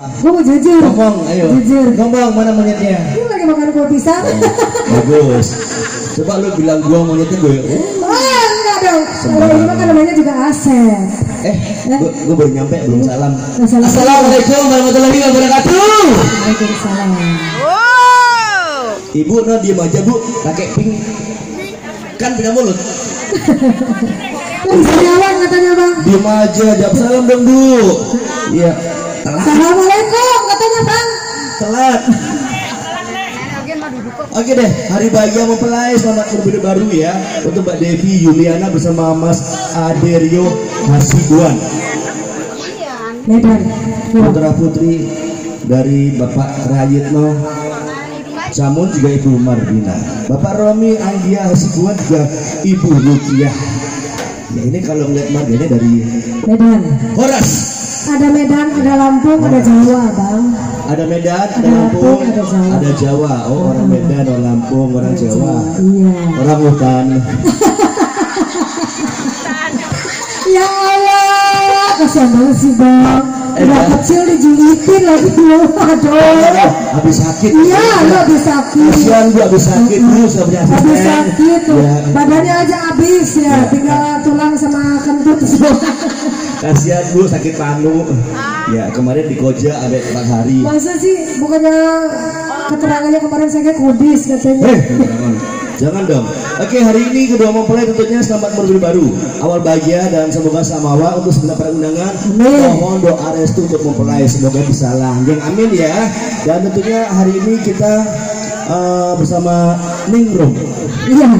Gue mau jujur. Ngomong, ayo. Jujur. Ngomong mana monyetnya? Gue lagi makan kue pisang. Bagus. Coba lu bilang gua monyetnya gue. Oh, Wah, enggak dong. Kalau ini mah kan namanya juga Asep. Eh, gua, gua baru nyampe belum salam. Assalamualaikum. Warahmatullahi wabarakatuh. Waalaikumsalam. Ibu no diem aja bu, pakai pink kan punya mulut. Bisa jawab katanya bang? Diem aja, jawab salam dong bu. Iya, telat, Assalamualaikum katanya bang. telat. Oke deh, hari bahagia mempelai selamat berbeda baru ya untuk Mbak Devi Yuliana bersama Mas Aderio Hasibuan. Medan. Putra putri dari Bapak Rayitno Samun juga Ibu Mardina Bapak Romi Anggia Hasibuan juga Ibu Rukiah ya ini kalau ngeliat marganya dari Medan. Horas Ada Medan, ada Lampung, ada Jawa bang. ada Medan, ada Ada Lampung, Lampung, ada Jawa. ada Jawa oh orang Medan, orang Lampung, orang Jawa Iya. orang hutan Ya Allah, kasihan banget sih bang. Eh, kecil dijulitin lagi lu, aduh. habis sakit Iya, lu habis sakit. kasihan bu habis sakit bu sudah punya Habis sakit tuh, Ya. badannya aja habis ya, Ya. tinggal tulang sama kentut semua. kasihan bu sakit panu ya kemarin di Koja ada empat hari Masa sih, bukannya keterangannya kemarin saya kayak kudis katanya. Eh, jangan. Jangan dong. Oke, hari ini kedua mempelai tentunya selamat berburu baru. Awal bahagia dan semoga samawa untuk segenap para undangan. Amin. Mohon doa restu untuk mempelai semoga bisa langgeng. Amin ya. Dan tentunya hari ini kita eh, bersama Ningrum. Iya,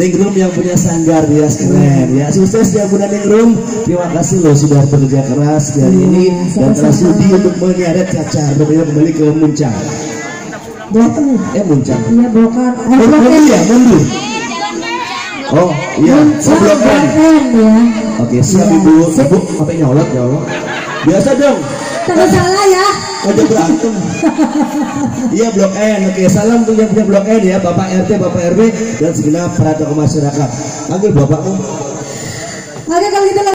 Ningrum yang punya sanggar dia keren ya. Sukses ya Bunda Ningrum. Terima kasih loh sudah bekerja keras hari Iya, ini dan telah sudi untuk menyeret cacar dan kembali ke Muncang. M. Eh Muncang. Iya, blokan. Oh, Oh, blok mundur ya, mundur. Oh, iya. Oh, Muncul blok blok M. M ya. Oke, siap Iya. Ibu. Sip. Ibu, sampai nyolot ya Allah. Biasa dong. Takut salah ya. Ngajak berantem. iya, Blok N. Oke, salam untuk yang punya Blok N ya, Bapak RT, Bapak RW dan segenap para tokoh masyarakat. Panggil bapakmu. Oke, kalau gitu